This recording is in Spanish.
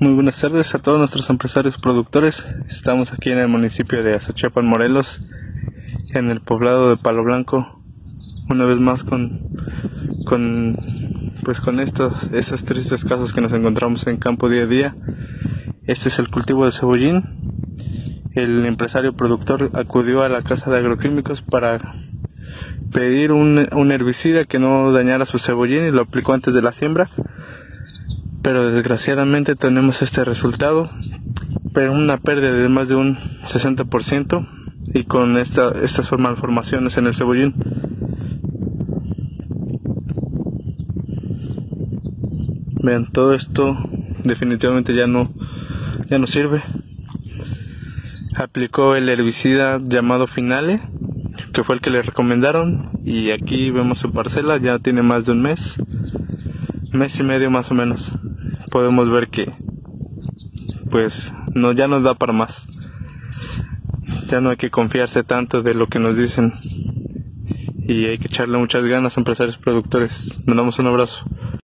Muy buenas tardes a todos nuestros empresarios productores. Estamos aquí en el municipio de Azochiapan, Morelos, en el poblado de Palo Blanco, una vez más con, con pues con estos, esos tristes casos que nos encontramos en campo día a día. Este es el cultivo de cebollín. El empresario productor acudió a la casa de agroquímicos para pedir un, un herbicida que no dañara su cebollín y lo aplicó antes de la siembra pero desgraciadamente tenemos este resultado, pero una pérdida de más de un 60% y con esta, estas malformaciones en el cebollín. Vean, todo esto definitivamente ya no, ya no sirve. Aplicó el herbicida llamado Finale, que fue el que le recomendaron, y aquí vemos su parcela, ya tiene más de un mes, mes y medio más o menos podemos ver que pues no ya nos da para más. Ya no hay que confiarse tanto de lo que nos dicen y hay que echarle muchas ganas a empresarios productores. Mandamos un abrazo.